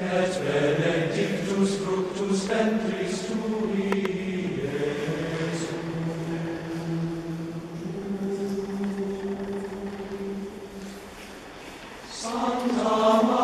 et benedictus fructus ventris tui, Iesus. Santa Maria,